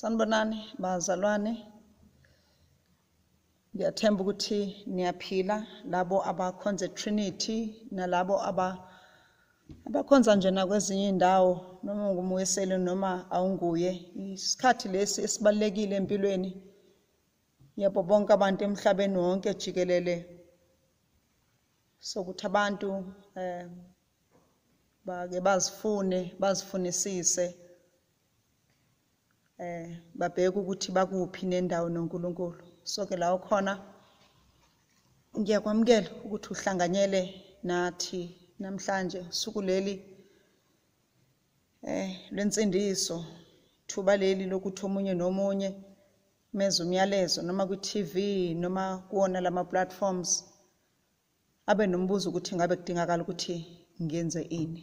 Sanibonani bazalwane. Ngiyathemba ukuthi niyaphila labo abakhonza eTrinity nalabo aba abakhonza nje nakwezinye indawo noma ungumweseli noma awunguye. Isikhathi lesi esibalekile empilweni yabo bonke abantu emhlabeni wonke jikelele sokuthi abantu eh bake bazifune bazifunisise eh babheke ukuthi bakuphi nendawo noNkulunkulu. So ke la ukhona ngiyakwamukela ukuthi uhlanganyele nathi namhlanje suku leli eh lwensindiso thuba leli lokuthi omunye nomunye meza umyalezo noma ku-TV noma kuwona lama platforms abe nombuzo ukuthi ngabe kudingakala ukuthi ngiyenze ini.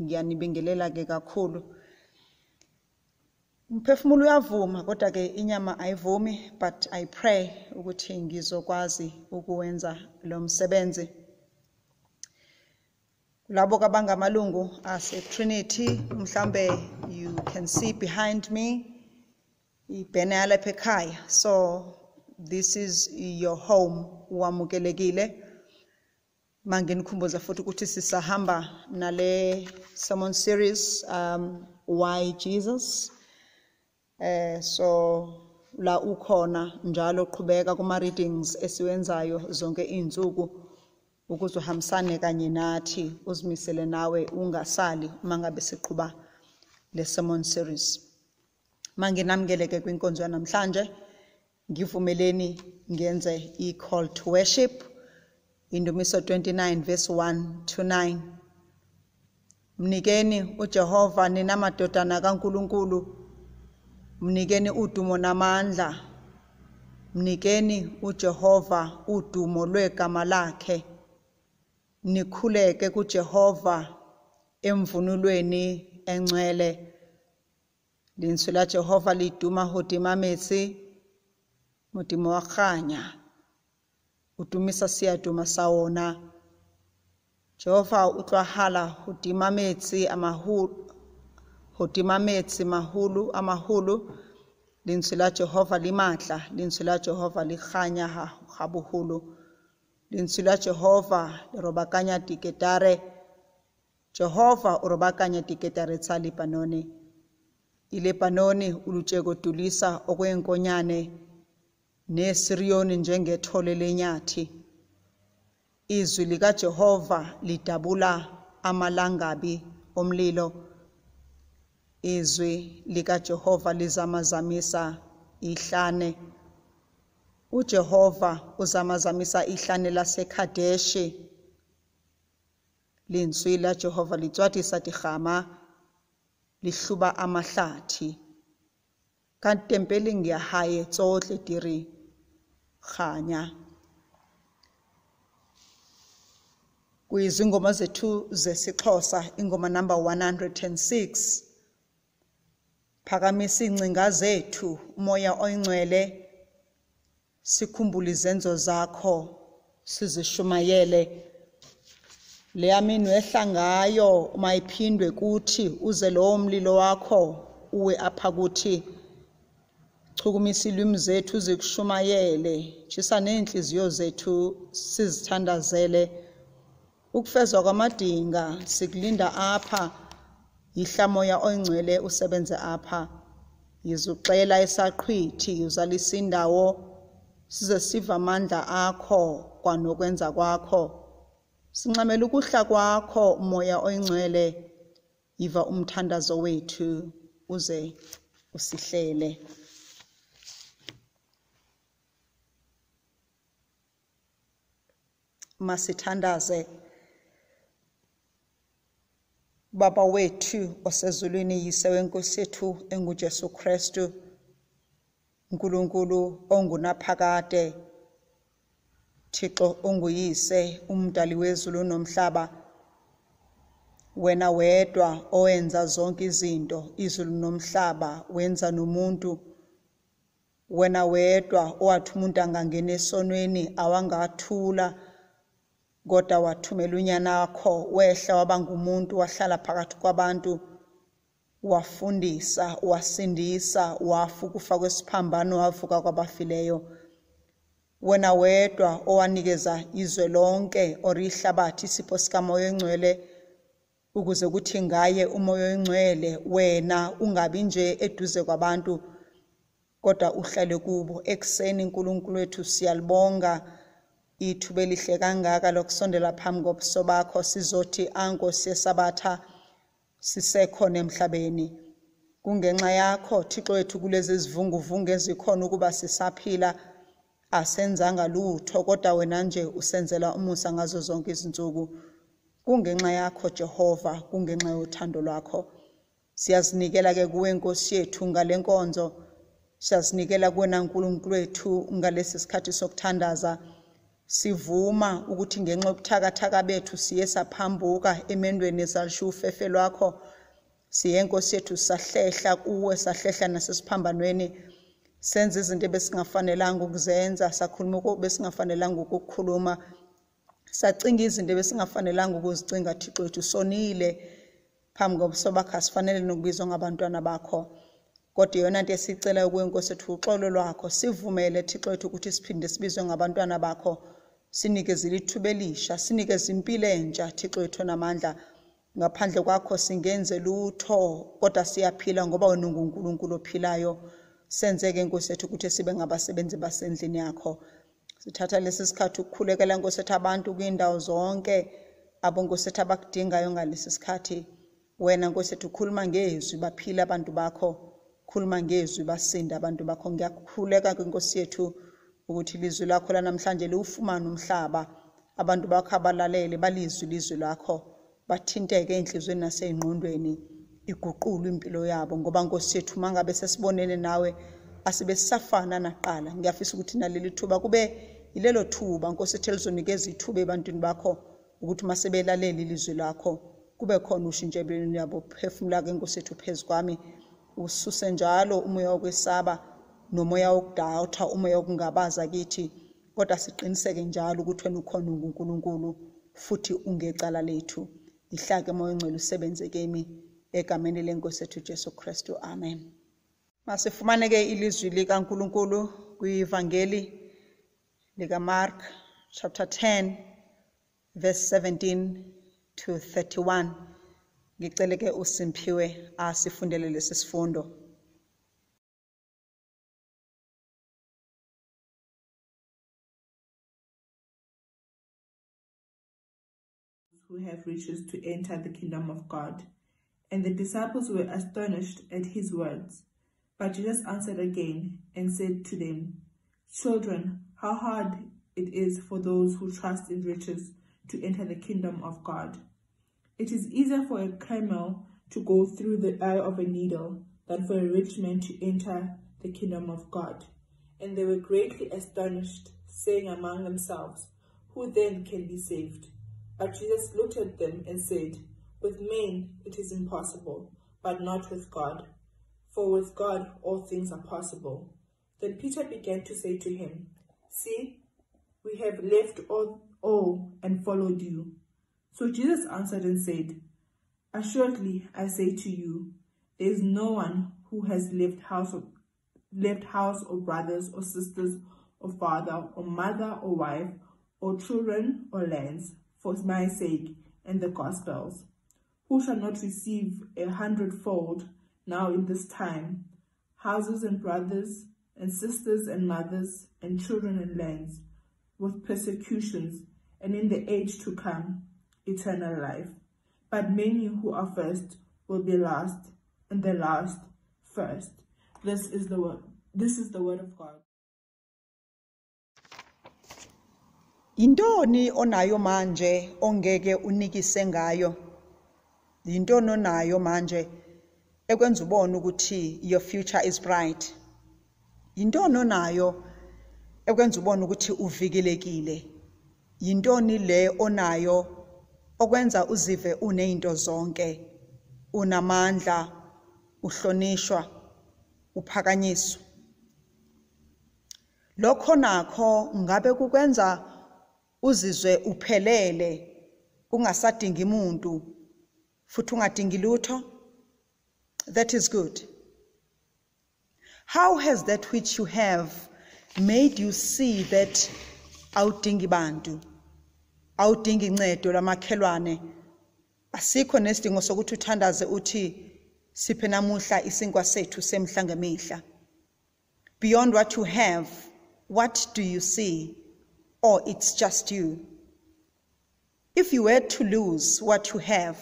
Ngiyanibingelela ke kakhulu. Umphefumulo uyavuma kodwa ke inyama ayivumi but i pray ukuthi ngizokwazi ukuwenza lo msebenzi. Labo kabangamalungu ase Trinity mhlambe you can see behind me ibhene yalapha ekhaya. So this is your home wamukelekile manginikhumbuza futhi ukuthi sisahamba nale sermon series um why Jesus? Eh so la ukhona njalo qhubeka kuma readings esiwenzayo zonke izinsuku ukuze uhambisane kanye nathi uzimisele nawe ungasali uma ngabe siqhuba le sermon series. Manginamkeleke kwinkonzo yanamhlanje ngivumeleni ngenze i call to worship indumiso 29 verse 1 to 9 mnikeni uJehova nina madodana kaNkuluNkulu mnikeni udumo namandla. Mnikeni uJehova udumo lwegama lakhe. Nikhuleke kuJehova emvunulweni engcwele. Linswi la Jehova liduma hodima metsi modimo wa kganya o dumisa seaduma sa ona Jehova o tlwahala hodima metsi a maholo hodima metsi maholo a maholo lentswe la Jehova le matla lentswe la Jehova le kganya ha ga boholo lentswe la Jehova le robakanya tiketare Jehova o robakanya tiketare tsa Lebanone. iLebanoni ulutshekodulisa okwenkonyane neSiriyoni njengethole lenyathi. Izwi likaJehova lidabula amalangabi omlilo. Izwi likaJehova lizamazamisa ihlane. uJehova uzamazamisa ihlane laseKhadeshi. Linswi la Jehova litswatisa tigama lihluba amahlathi. Ka tempeleng ya hae tsohle di re kganya kuyizingoma zethu zesixhosa ingoma number 106 phakamisa ingcinga zethu umoya oyingcwele sikhumbule izenzo zakho sizishumayele. Leyamini wehla ngayo uma iphindwe kuthi uze lowo mlilo wakho uwe apha kuthi chukumisa ilwimi zethu zikushumayele jisa neenhliziyo zethu sizithandazele. Ukufezwa kwamadinga sikulinda apha. Yihla moya oyingcwele usebenze apha. Yizuxela esaqhwithi uzalisa indawo. Size siva amandla akho kwanokwenza kwakho. Sincamela ukuhla kwakho umoya oyingcwele. Yiva umthandazo wethu uze usihlele. Masithandaze. Baba wethu osezulwini yise wenkosi yethu enguJesu Kristu uNkulunkulu ongunaphakade Thixo onguyise umdali wezulu nomhlaba wena wedwa owenza zonke izinto izulu nomhlaba wenza nomuntu wena wedwa owathi umuntu angangena esonweni awangathula kodwa wathumela unyana wakho wehla waba ngumuntu wahlala phakathi kwabantu wafundisa wasindisa wafa ukufa kwesiphambano wavuka kwabafileyo. Wena wedwa owanikeza izwe lonke or ihlabathi isipho sikamoya engcwele ukuze kuthi ngaye umoya oyingcwele wena ungabi nje eduze kwabantu kodwa uhlale kubo. Ekuseni uNkulunkulu wethu siyalibonga. Ithuba elihle kangaka lokusondela phambi kobuso bakho sizothi ankosi yesabatha sisekhona emhlabeni. Kungenxa yakho thixo wethu kulezi zivunguvungu ezikhona ukuba sisaphila asenzanga lutho kodwa wena nje usenzela umusa ngazo zonke izinsuku. Kungenxa yakho Jehova kungenxa yothando lwakho. Siyazinikela ke kuwe Nkosi yethu ngale nkonzo. Siyazinikela kuwena nkulunkulu wethu ngalesi sikhathi sokuthandaza. Sivuma ukuthi ngenxa yobuthakathaka bethu siye saphambuka emendweni esalisho ufefe lwakho siye nkosi yethu sahlehla kuwe sahlehla nasesiphambanweni. Senze izinto ebesingafanelanga ukuzenza sakhuluma besingafanelanga ukukukhuluma sacinga izinto ebesingafanelanga ukuzicinga thixo wethu sonile phambi kobuso bakho asifanele nokubizwa ngabantwana bakho. Kodwa yona nto esiyicelayo kuwe nkosi ethu uxolo lwakho. Sivumele thixo wethu ukuthi siphinde sibizwe ngabantwana bakho. Sinikezile ithuba elisha sinikeze impilo entsha thixo wethu namandla ngaphandle kwakho singenze lutho kodwa siyaphila ngoba wena ungunkulunkulu ophilayo. Senze-ke nkosi ethu ukuthi sibe ngabasebenzi basendlini yakho. Sithatha lesi sikhathi ukukhulekela nkosi ethu abantu kwiindawo zonke abo nkosi ethu abakudingayo ngalesi sikhathi. Wena nkosi ethu ukhuluma ngezwi baphile abantu bakho khuluma ngezwi basinde abantu bakho. Ngiyakhuleka kwinkosi yethu ukuthi ilizwi lakho lanamhlanje liwufumane umhlaba. Abantu bakho abalalele balizwi ilizwi lakho. Bathinteke enhlizweni naseyingqondweni. Iguqulwe impilo yabo ngoba nkosi yethu mangabe sesibonene nawe asibe sisafana naqala. Ngiyafisa ukuthi naleli thuba kube yilelo thuba. Nkosi ethu elizonikeza ithuba ebantwini bakho ukuthi masebelalela ilizwi lakho kube khona ushintsho empilweni yabo. Phefumula-ke nkosi ethu phezu kwami. Ususe njalo umoya wokwesaba. Nomoya wokudawutha umoya wokungabaza kithi kodwa siqiniseke njalo ukuthi wena ukhona ungunkulunkulu futhi ungecala lethu. Ihlake moya ongcwele usebenze kimi egameni lenkosi ethu Jesu Kristu. Amen. Masifumaneke ilizwi likaNkulunkulu kwievangeli lika Mark chapter 10 verse 17 to 31 ngiceleke uSimphiwe asifundele lesi sifundo. Have riches to enter the kingdom of God. And the disciples were astonished at his words. But Jesus answered again and said to them, Children, how hard it is for those who trust in riches to enter the kingdom of God. It is easier for a camel to go through the eye of a needle than for a rich man to enter the kingdom of God. And they were greatly astonished, saying among themselves, Who then can be saved? But Jesus looked at them and said, With men it is impossible, but not with God. For with God all things are possible. Then Peter began to say to him, See, we have left all, all and followed you. So Jesus answered and said, Assuredly I say to you, there is no one who has left house or, left house or brothers or sisters or father or mother or wife or children or lands for my sake and the gospels, who shall not receive a hundredfold now in this time, houses and brothers and sisters and mothers and children and lands, with persecutions, and in the age to come, eternal life. But many who are first will be last, and the last first. This is the word. This is the word of God. Yintoni onayo manje ongeke unikise ngayo? Yintoni onayo manje ekwenza ubone ukuthi your future is bright? Yintoni onayo ekwenza ubone ukuthi uvikelekile? Yintoni le onayo okwenza uzive unezinto zonke? Unamandla, uhlonishwa, uphakanyiswa. Lokho nakho ngabe kukwenza uzizwe uphelele ungasadingi umuntu futhi ungadingi lutho That is good. How has that which you have made you see that awudingi bantu awudingi incedo lamakhelwane? Asikho nesidingo sokuthi uthandaze uthi siphe namuhla isinkwa sethu semhla ngemihla. Beyond what you have what do you see? Or it's just you? If you were to lose what you have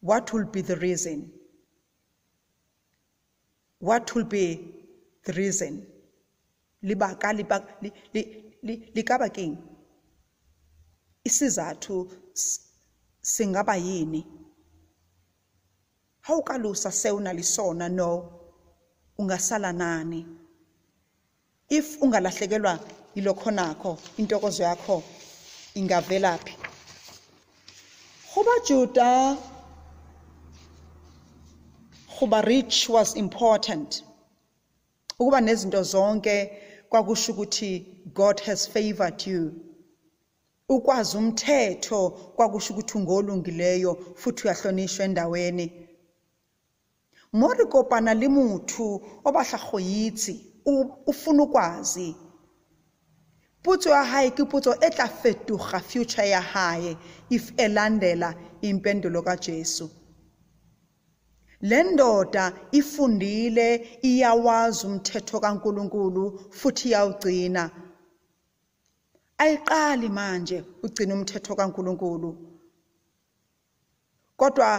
what will be the reason? What will be the reason? Libaka likaba keng? Isizathu singaba yini? Ha o ka losa se o na le sona no? Ungasala nani? If ungalahlekelwa yilokho nakho intokozo yakho ingavelaphi? Goba juda goba rich was important. Ukuba nezinto zonke kwakusho ukuthi god has favored you. Ukwazi umthetho kwakusho ukuthi ungolungileyo futhi uyahlonishwa endaweni. Mo re kopana le motho o batla go itse o funa ukwazi potso ya hae ke potso e tla fetoga future ya hae if elandela impendulo kaJesu le ndoda ifundile iyawazi umthetho kaNkuluNkulu futhi iyawugcina. Ayiqali manje ugcina umthetho kaNkuluNkulu. Kodwa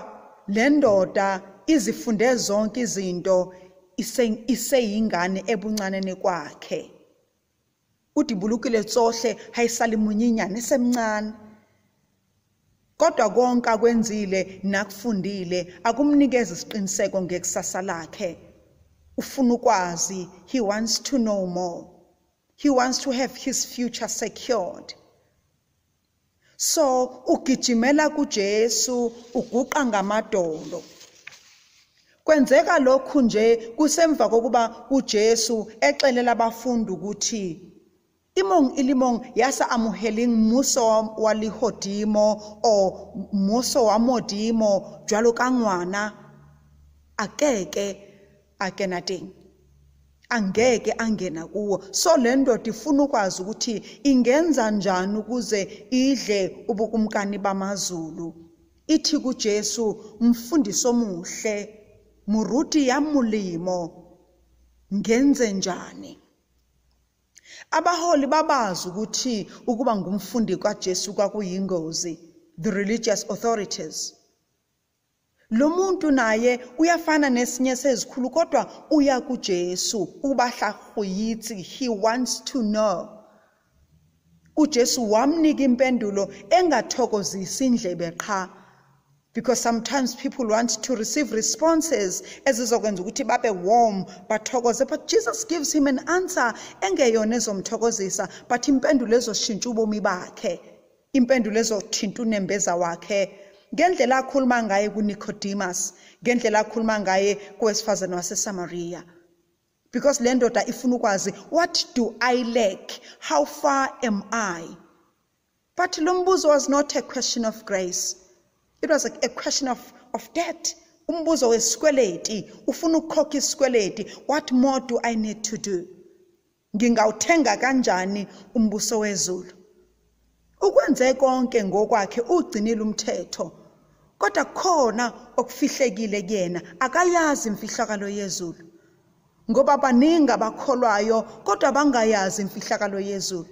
le ndoda izifunde zonke izinto iseyingane ebuncaneni kwakhe. Udibulukile tsohle hayisali munyinyane semncane kodwa konke akwenzile nakufundile akumnikeza isiqiniseko ngekusasa lakhe. Ufuna ukwazi he wants to know more. He wants to have his future secured. So ugijimela kuJesu uguqa ngamadolo. Kwenzeka lokhu nje kusemva kokuba uJesu exelela abafundi ukuthi imong ilimong yasa amoheling mmuso wa lehodimo o mmuso wa modimo jwalo ka ngwana. A keke a kena teng angeke angena kuwo. So le ndoda ifuna ukwazi ukuthi ingenza njani ukuze idle ubukumkani bamazulu. Ithi kuJesu mfundisi omuhle muruti ya mulimo ngenze njani? Abaholi babazi ukuthi ukuba ngumfundi kaJesu kwakuyingozi the religious authorities. Lo muntu naye uyafana nesinye sezikhulu kodwa uya kuJesu ubahla khuyitsi he wants to know. uJesu wamnika impendulo engathokozisi indlebe qha. Because sometimes people want to receive responses ezizokwenza ukuthi babe warm bathokoze but Jesus gives him an answer engeyona ezomthokozisa. But impendulo ezoshintsha ubomi bakhe impendulo ezothinta unembeza wakhe. Ngendlela akhuluma ngaye kuNicodemus ngendlela akhuluma ngaye kowesifazane waseSamaria. Because le ndoda ifuna ukwazi what do i lack? How far am i? But lo mbuzo was not a question of grace it was a, a question of, of debt. Umbuzo wesikweleti ufuna ukukhokha isikweleti. What more do i need to do? Ngingawuthenga kanjani umbuso wezulu? Ukwenze konke ngokwakhe ugcinile umthetho kodwa khona okufihlekile kuyena akayazi imfihlakalo yezulu. Ngoba baningi abakholwayo kodwa bangayazi imfihlakalo yezulu.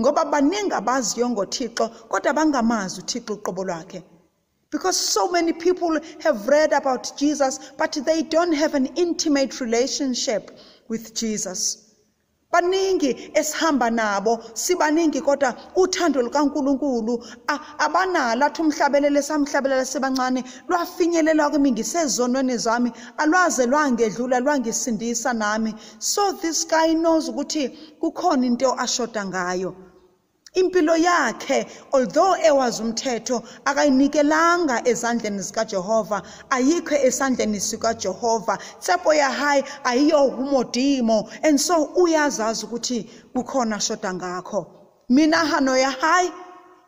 Ngoba baningi abaziyo ngothixo kodwa bangamazi uthixo uqobo lwakhe. Because so many people have read about Jesus, but they don't have an intimate relationship with Jesus. baningi esihamba nabo sibaningi kodwa uthando lukaNkuluNkulu abanalo athi umhlabelele samhlabelela sebancane lwafinyelela kimi ngisezonweni zami alwaze lwangedlula lwangisindisa nami so this guy knows ukuthi kukhona into ashoda ngayo impilo yakhe although ewazi umthetho akayinikelanga ezandleni zikaJehova ayikho esandleni sikaJehova. Tshepo ya hayi ayiyo humodimo and so uyazazi ukuthi kukhona shoda ngakho mina hano ya hayi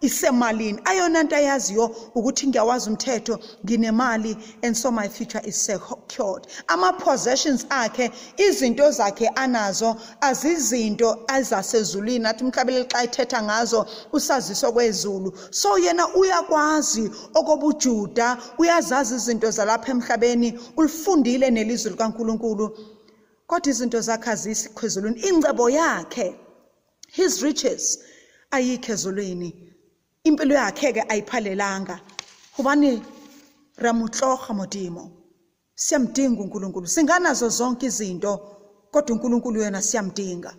isemalini. Ayona nto ayaziyo ukuthi ngiyawazi umthetho nginemali and so my future is secured. Ama-possessions akhe izinto zakhe anazo azizinto ezasezulwini athi umhlabeleli xa ethetha ngazo usaziso kwezulu. So yena uyakwazi okobujuda uyazazi izinto zalapha emhlabeni ulifundile nelizwi likankulunkulu. Kodwa izinto zakhe azisikho ezulwini ingcebo yakhe his riches ayikho ezulwini. Impilo yakhe ke ayiphalelanga. Hobane ramutloga modimo? Siyamdinga uNkulunkulu. Singanazo zonke izinto kodwa uNkulunkulu yena siyamdinga.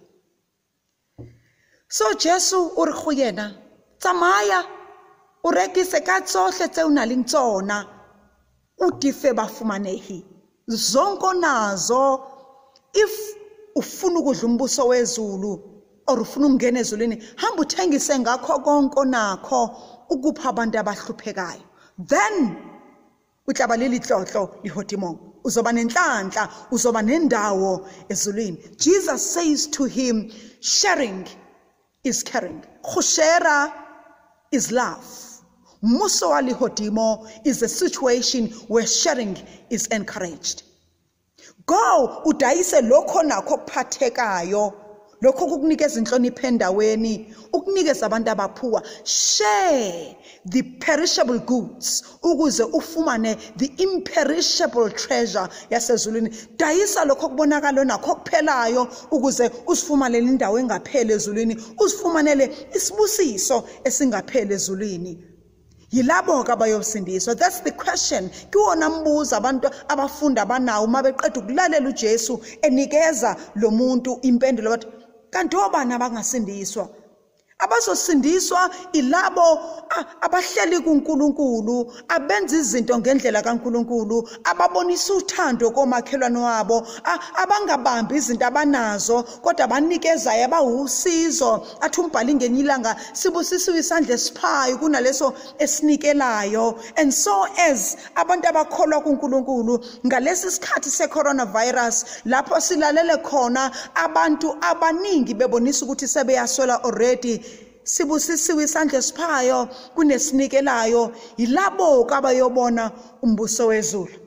So Jesu o re go yena tsamaya o rekise ka tsohle tse o nang le tsona o dife ba fumanehi zonke nazo if ufuna ukudla umbuso wezulu or ufuna ukungena ezulwini hamba uthengise ngakho konke onakho ukupha abantu abahluphekayo. Then utlaba leli tlotlo lihodimong uzoba nenhlanhla uzoba nendawo ezulwini. Jesus says to him sharing is caring. Share is love. Mmuso wa lehodimo is a situation where sharing is encouraged. Go udayise lokho nakho okuphathekayo lokho kukunikeza inhlonipho endaweni ukunikeza abantu abaphuwa. Share the perishable goods ukuze ufumane the imperishable treasure yasezulwini. Dayisa lokho kubonakala nakho kuphelayo ukuze usifumanele indawo engapheli ezulwini usifumanele isibusiso esingapheli ezulwini. Yilabo ke abayosindiswa that's the question. Kuwona mbuzo abantu abafunda abanawo uma beqeda ukulalela ujesu enikeza lo muntu impendulo bathi kanti obani abangasindiswa? Abazosindiswa ilabo abahleli kuNkulunkulu abenza izinto ngendlela kaNkulunkulu ababonisa uthando komakhelwane wabo abangabambi izinto abanazo kodwa abanikezayo abawusizo. Athi umbhali ngenyilanga sibusisiwe isandla esiphayo kunaleso esinikelayo. And so as abantu abakholwa kuNkulunkulu ngalesi sikhathi secoronavirus lapho silalele khona abantu abaningi bebonisa ukuthi sebeyaswela already. Sibusisiwe isandla esiphayo kunesinikelayo yilabo kabayobona umbuso wezulu.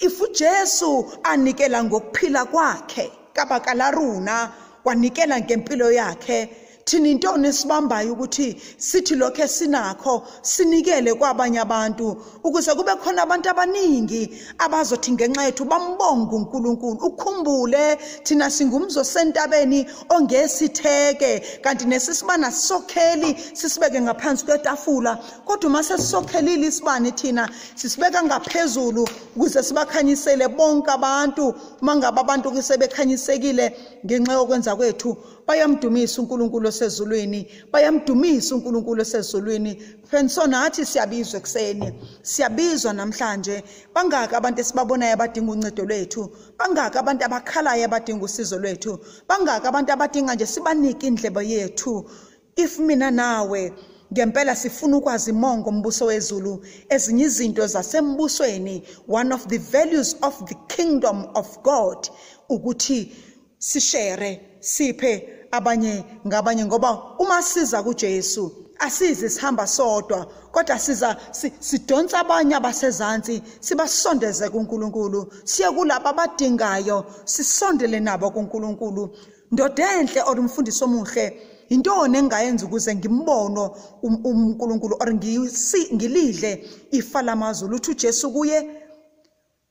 If uJesu anikela ngokuphila kwakhe kabakalaruna wanikela ngempilo yakhe thina intoni esibambayo ukuthi sithi lokho esinakho sinikele kwabanye abantu ukuze kube khona abantu abaningi abazothi ngenxa yethu bambonge uNkulunkulu. Ukhumbule thina singumzo sentabeni ongesitheke kanti nesisibana sisokheli sisibeke ngaphansi kwetafula. Kodwa uma sesisokhelile isibani thina sisibeka ngaphezulu ukuze sibakhanyisele bonke abantu. Uma ngabe abantu sebekhanyisekile ngenxa yokwenza kwethu bayamdumisa uNkulunkulu osezulwini bayamdumisa uNkulunkulu osezulwini. Friends so nathi siyabizwa ekseni siyabizwa namhlanje. Bangaka abantu esibabonayo abadinga uncedo lwethu? Bangaka abantu abakhalayo abadinga usizo lwethu? Bangaka abantu abadinga nje sibanike indlebe yethu? If mina nawe ngempela sifuna ukwazi imongo ombuso wezulu ezinye izinto zasembusweni one of the values of the kingdom of God ukuthi sishere siphe abanye ngabanye ngoba uma siza kuJesu asizi sihamba sodwa kodwa siza sidonsa abanye abasezantsi sibasondeze kuNkulunkulu. Siye kulabo abadingayo sisondele nabo kuNkulunkulu. Ndoda enhle or umfundisi omuhle intoni engayenza ukuze ngimbono um, uNkulunkulu or ngilidle ifa lamazulu? Uthi uJesu kuye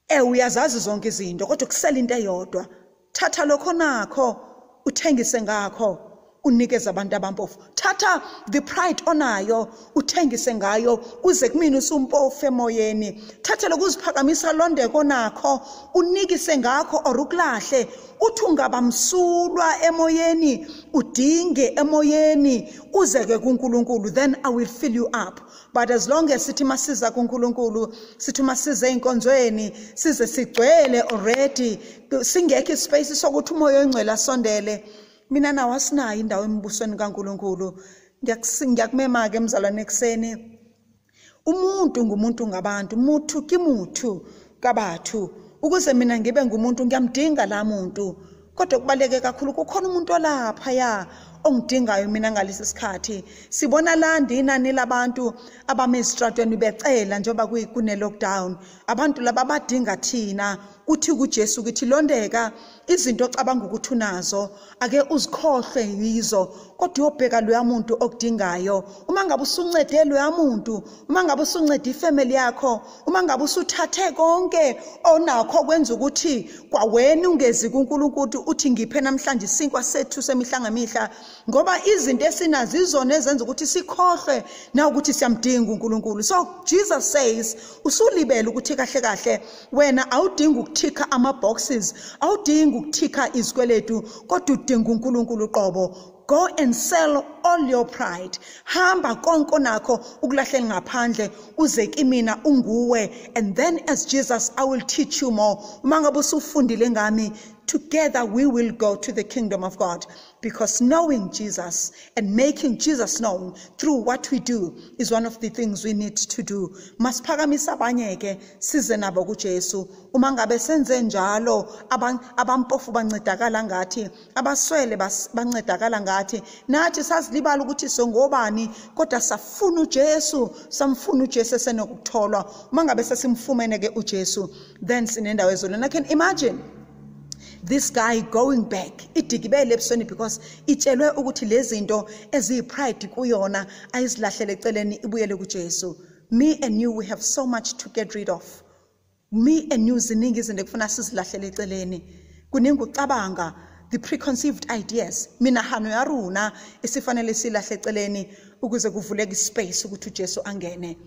eh uyazazi zonke izinto kodwa kusela into eyodwa. Thatha lokho nakho. Uthengise ngakho. Unikeze abantu abampofu. Thatha the pride onayo uthengise ngayo kuze kumina usumpofu emoyeni. Thatha lokuziphakamisa londeko nakho unikise ngakho or ukulahle uthi ungabamsulwa emoyeni udinge emoyeni uzeke kuNkulunkulu then I will fill you up. But as long as sithi masiza kuNkulunkulu sithi masize einkonzweni size sigcwele already singekho ispace sokuthi umoya ongcwele asondele. Mina nawo asinayo indawo embusweni kaNkulunkulu. Ngiyakumema ke emzalwane ekseni umuntu ngumuntu ngabantu muthu kimuthu kabathu. Ukuze mina ngibe ngumuntu ngiyamdinga la muntu. Kodwa kubaleke kakhulu kukhona umuntu olapha ya ongidingayo mina ngalesi sikhathi. Sibona landi inani labantu abame ezitratweni becela njengoba kuyi- kune-lockdown abantu laba badinga thina uthi kujesu ukuthi londeka izinto ocabanga ukuthi unazo ake uzikhohlwe yizo kodwa uyobheka loya muntu okudingayo. Uma ngabe usuncede loya muntu uma ngabe usuncede ifamily yakho uma ngabe usuthathe konke onakho kwenza ukuthi kwawena ungezi kunkulunkulu uthi ngiphe namhlanje isinkwa sethu semihla ngemihla ngoba izinto esinazo izona ezenza ukuthi sikhohlwe na ukuthi siyamdinga unkulunkulu. So jesus says usulibele ukuthi kahle kahle wena awudingi ukuthikha ama-boxes awudingi ukuthikha izikweletu kodwa udinga unkulunkulu qobo go and sell all your pride. Hamba konke onakho ukulahleni ngaphandle uze kimina unguwe. And then as jesus i will teach you more. Uma ngabe usufundile ngami together we will go to the kingdom of god because knowing jesus and making jesus known through what we do is one of the things we need to do. Masiphakamisa abanye ke size nabo kujesu. Uma ngabe senze njalo abampofu bancedakala ngathi abaswele bas- bancedakala ngathi nathi sazilibala ukuthi songobani kodwa safuna ujesu samfuna ujesu esenokutholwa. Uma ngabe sesimfumene ke ujesu then sinendawo ezolweni i can imagine? This guy going back. Idikibele ebusweni because itshelwe ukuthi lezi zinto eziyi-pride kuyona ayizilahlele eceleni ibuyele kujesu. Me and you we have so much to get rid of. Me and you ziningi izinto ekufuna sizilahlele eceleni. Kuningi ucabanga the preconceived ideas. Minahano ya rona esifanele silahle eceleni ukuze kuvuleke ispace ukuthi ujesu angene.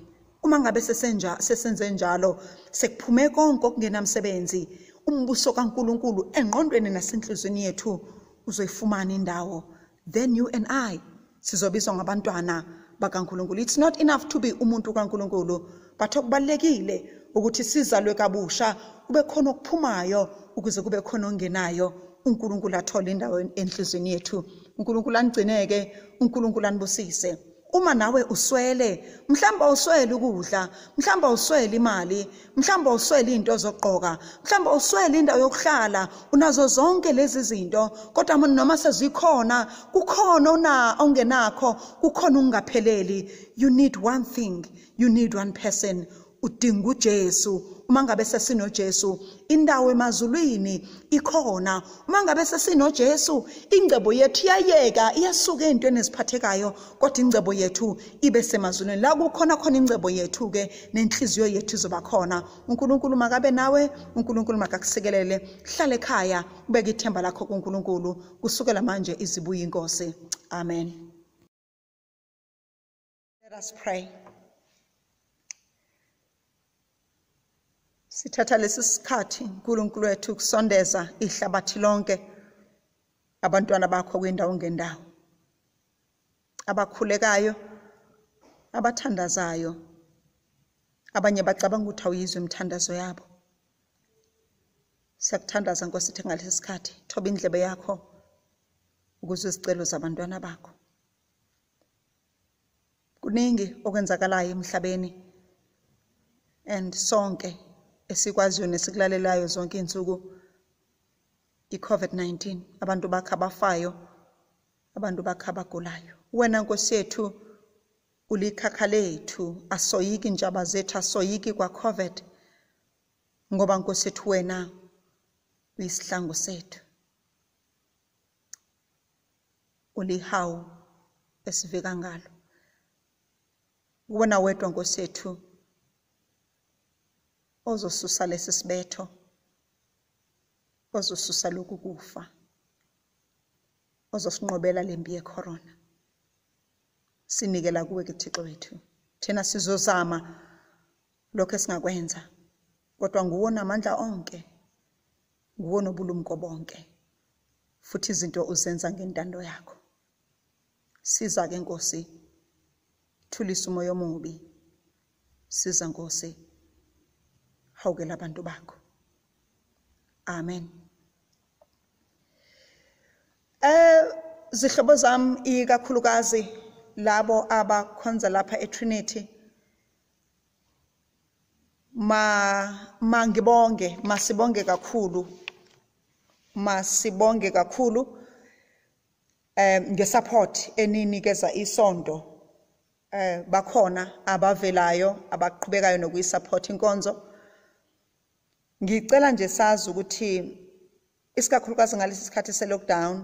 Uma ngabe sesenja sesenze njalo sekuphume konke okungenamsebenzi umbuso kaNkuluNkulu engqondweni nasenhlizweni yethu uzoyifumana indawo. Then you and I sizobizwa ngabantwana bakaNkuluNkulu. It's not enough to be umuntu kaNkuluNkulu but okubalekile ukuthi sizalwe kabusha kube khona okuphumayo ukuze kube khona ongenayo. uNkulunkulu athole indawo enhlizweni yethu. uNkulunkulu anigcineke uNkulunkulu anibusise. Uma nawe uswele mhlawumbe uswele ukudla mhlawumbe uswele imali mhlawumbe uswele izinto zokugqoka mhlawumbe uswele indawo yokuhlala unazo zonke lezi zinto. Kodwa noma sezikhona kukhona ona ongenakho kukhona ungapheleli you need one thing you need one person. Udinga uJesu. Uma ngabe sesinoJesu indawo emazulwini ikhona. Uma ngabe sesinoJesu ingcebo yethu iyayeka iyasuka ezintweni eziphathekayo kodwa ingcebo yethu ibe semazulwini. La kukhona khona ingcebo yethu ke nenhliziyo yethu izoba khona. uNkulunkulu makabe nawe uNkulunkulu makakusikelele hlala ekhaya ubeke ithemba lakho kuNkulunkulu. Kusukela manje izibuye inkosi. Amen. Let us pray. Sithatha lesi sikhathi nkulunkulu wethu kusondeza ihlabathi lonke abantwana bakho kwindawo ngendawo. Abakhulekayo abathandazayo abanye bacabanga ukuthi awuyizwe imithandazo yabo. Siyakuthandaza nkosithe ngalesi sikhathi. Thoba indlebe yakho ukuze izicelo zabantwana bakho. Kuningi okwenzakalayo emhlabeni and sonke esikwaziyo nesikulalelayo zonke izinsuku i-COVID-19 abantu bakhe abafayo abantu bakhe abagulayo. Wena nkosi yethu ulikhakha lethu. Asoyiki njaba zethu asoyiki kwa-COVID ngoba nkosi yethu wena uyisihlangu sethu. Ulihawu esivika ngalo. Kuwena wedwa nkosi yethu ozosusa lesi sibetho ozosusa lokhu kufa ozosinqobela lempi yecorona. Sinikela kuwe ke Thixo wethu. Thina sizozama lokho esingakwenza kodwa nguwe namandla onke nguwe nobulumko bonke futhi izinto uzenza ngentando yakho. Siza ke Nkosi thulisa umoya omubi. Siza Nkosi hawukela abantu bakho amen. Eh zihlobo zami ikakhulukazi labo abakhonza lapha eTrinity. Ma mangibonge masibonge kakhulu masibonge kakhulu eh ngesupport eninikeza isonto eh bakhona abavelayo abaqhubekayo nokuyisupport inkonzo ngicela nje sazi ukuthi isikakhulukazi ngalesi sikhathi se-lockdown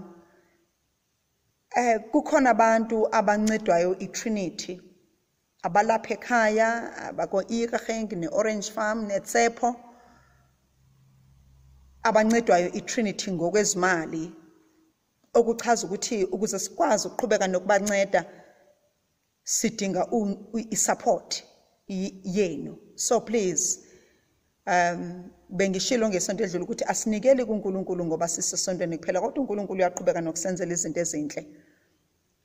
eh kukhona abantu abancedwayo i-Trinity. Abalapha ekhaya abako Irgeng ne-Orange Farm neTsepo abancedwayo i-Trinity ngokwezimali okuchaza ukuthi ukuze sikwazi ukuqhubeka nokubanceda sidinga i-support yenu. So please um bengishilo ngesonto edlule ukuthi asinikeli kuNkulunkulu ngoba sisesontweni kuphela kodwa uNkulunkulu uyaqhubeka nokusenzela izinto ezinhle.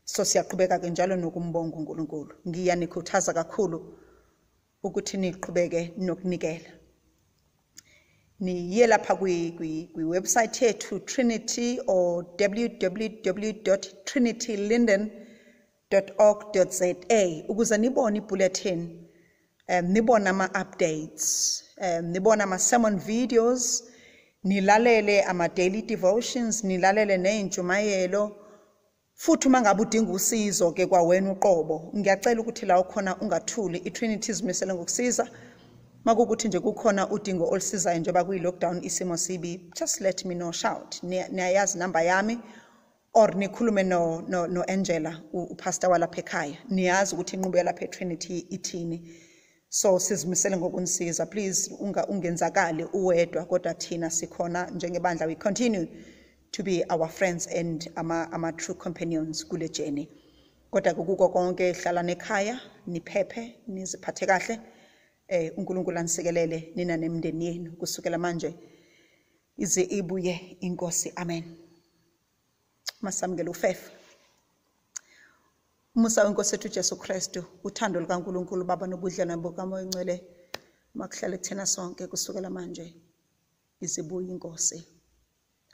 So siyaqhubeka ke njalo nokumbonga uNkulunkulu. Ngiyanikhuthaza kakhulu ukuthi niqhubeke nokunikela. Niye lapha kwi-website yethu trinity or www.trinitylinden.org.za ukuze nibone ibulletin um nibone ama-updates. Um nibone ama-sermon videos. Nilalele ama-daily devotions nilalele ney'ntshumayelo. Futhi uma ngabe udinga usizo ke kwawena uqobo ngiyacela ukuthi la ukhona ungathuli i-trinity izimisele ngokusiza. Makukuthi nje kukhona udingo olusizayo njengoba kuyi-lockdown isimo sibi just let me know shout. Niyayazi namba yami or nikhulume no-angela no, no upastor walapha ekhaya. Niyazi ukuthi inqubo yalapha etrinity ithini. So sizimisele ngokunisiza please unga ungenzakali uwedwa kodwa thina sikhona njengebandla. We continue to be our friends and ama, ama true companions kule journey. Kodwa kuko konke hlalani ekhaya niphephe niziphathe kahle. Eh uNkulunkulu anisekelele nina nemndeni yenu. Kusukela manje ize ibuye inkosi. Amen. Masamukela ufefe. Umusa wenkosi ethu Jesu Kristu uthando likaNkulunkulu baba nobudlelwano bukamoya ongcwele makuhlale kuthina sonke kusukela manje izibuye inkosi.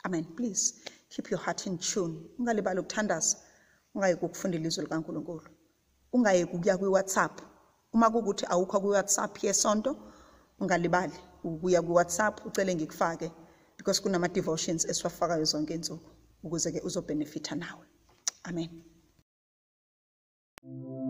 Amen. Please keep your heart in tune. Ungalibali ukuthandaza ungayeki ukufunda ilizwi likaNkulunkulu. Ungayeki ukuya kwi-WhatsApp. Uma kukuthi awukho kwi-WhatsApp yesonto ungalibali ukuya kwi-WhatsApp ucele ngikufake because kunama devotions esiwafakayo zonke insuku ukuze ke uzobenefita nawe. Amen. Thank you.